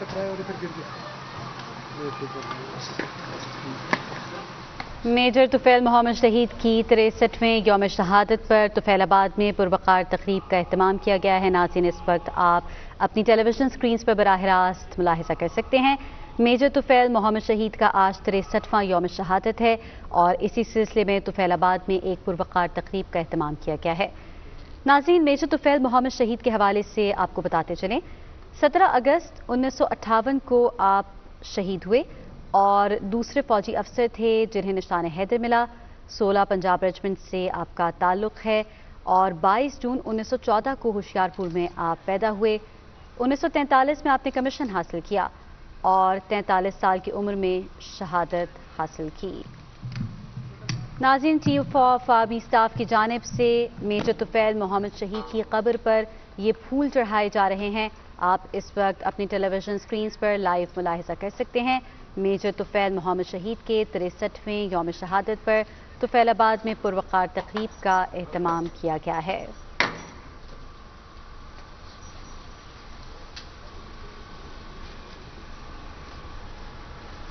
टकराया और गिर गया मेजर तुफैल मोहम्मद शहीद की तिरसठवें योम शहादत पर तुफैलाबाद में पुरवकार तकरीब का अहतमाम किया गया है। नाजिन, इस वक्त आप अपनी टेलीविज़न स्क्रीन पर बरह रास्त मुलाहजा कर सकते हैं। मेजर तुफैल मोहम्मद शहीद का आज तिरसठवां योम शहादत है और इसी सिलसिले में तुफैलाबाद में एक पुरवकार तकरीब का अहतमाम किया गया है। नाजीन, मेजर तुफैल मोहम्मद शहीद के हवाले से आपको बताते चलें। सत्रह अगस्त उन्नीस को आप शहीद हुए और दूसरे फौजी अफसर थे जिन्हें निशान हैदर मिला। 16 पंजाब रेजिमेंट से आपका ताल्लुक है और 22 जून 1914 को होशियारपुर में आप पैदा हुए। 1943 में आपने कमीशन हासिल किया और 43 साल की उम्र में शहादत हासिल की। नाजिन चीफ ऑफ़ आर्मी स्टाफ की जानब से मेजर तुफैल मोहम्मद शहीद की कब्र पर ये फूल चढ़ाए जा रहे हैं। आप इस वक्त अपनी टेलीविज़न स्क्रीन पर लाइव मुलाहजा कर सकते हैं। मेजर तुफैल मोहम्मद शहीद के तिरसठवें योम शहादत पर तुफैलाबाद में पुरवकार तकरीब का अहतमाम किया गया है।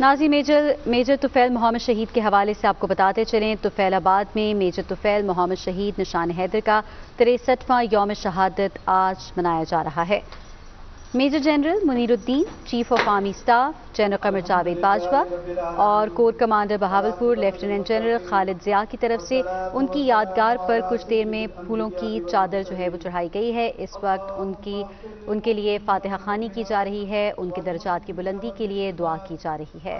नाजी, मेजर मेजर तुफैल मोहम्मद शहीद के हवाले से आपको बताते चलें, तुफैलाबाद में मेजर तुफैल मोहम्मद शहीद निशान हैदर का तिरसठवां यौम शहादत आज मनाया जा रहा है। Major general Muniruddin chief of army staff general Qamar Javed Bajwa और corps commander Bahawalpur lieutenant general Khalid Zia की तरफ़ से उनकी यादगार पर कुछ देर में फूलों की चादर जो है वो चढ़ाई गई है। इस वक्त उनकी, उनके लिए फातिहा खानी की जा रही है। उनके दर्जात की बुलंदी के लिए दुआ की जा रही है।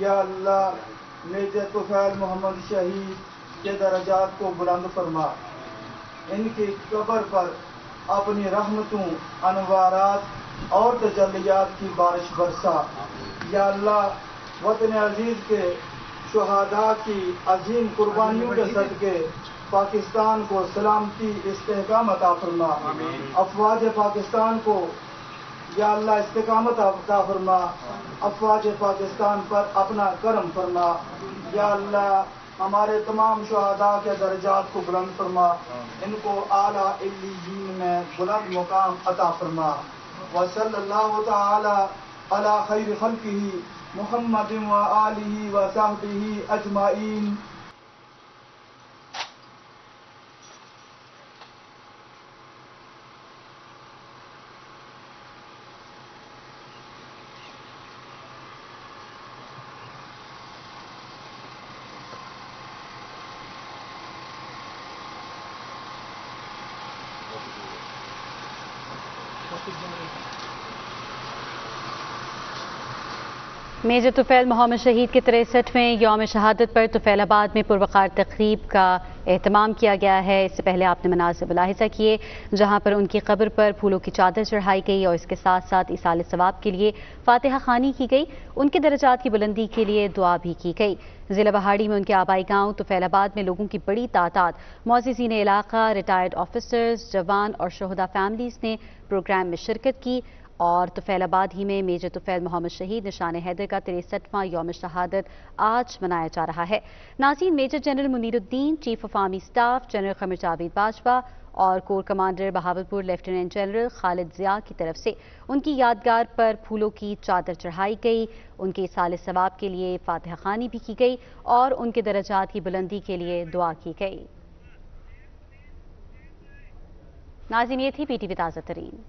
या अल्लाह मेजर तुफैल मोहम्मद शहीद के दर्जात को बुलंद फरमा इनकी कब्र पर अपनी रहमतों अनवारात और तजलियात की बारिश बरसा या अल्लाह वतन अजीज के शहादा की अजीम कुर्बानियों के सदके पाकिस्तान को सलामती इस्तेकाम अता फरमा। अफवाज पाकिस्तान को या अल्लाह इस्तेकामत अता फरमा। अफवाज पाकिस्तान पर अपना करम फरमा। या अल्लाह हमारे तमाम शहदा के दर्जात को बुलंद फरमा। इनको आला इल्लीन में बुलंद मुकाम अता फरमा। अला खैर खल्किही मुहम्मद व आलिही व सहबिही अजमाइन। Macedonia. मेजर तुफैल मोहम्मद शहीद के तिरसठवें योम शहादत पर तुफैलाबाद में पुरवकार तकरीब का अहतमाम किया गया है। इससे पहले आपने मनासिब मुलाहजा किए, जहाँ पर उनकी कब्र पर फूलों की चादर चढ़ाई गई और इसके साथ साथ इसाल सवाब के लिए फातिहा खानी की गई। उनके दर्जात की बुलंदी के लिए दुआ भी की गई। जिला बहाड़ी में उनके आबाई गाँव तुफैलाबाद में लोगों की बड़ी तादाद। मोजीन इलाका, रिटायर्ड ऑफिसर्स, जवान और शहदा फैमिलीज़ ने प्रोग्राम में शिरकत की। और तुफैलाबाद ही में मेजर तुफैल मोहम्मद शहीद निशान हैदर का तिरसठवां योम शहादत आज मनाया जा रहा है। नाजीन major general Muniruddin, chief of army staff, general Qamar Javed Bajwa और corps commander Bahawalpur lieutenant general Khalid Zia की तरफ़ से उनकी यादगार पर फूलों की चादर चढ़ाई गई। उनके साल सवाब के लिए फातह खानी भी की गई और उनके दर्जात की बुलंदी के लिए दुआ की गई। नाजिन, ये थी पीटीवी ताज़ा तरीन।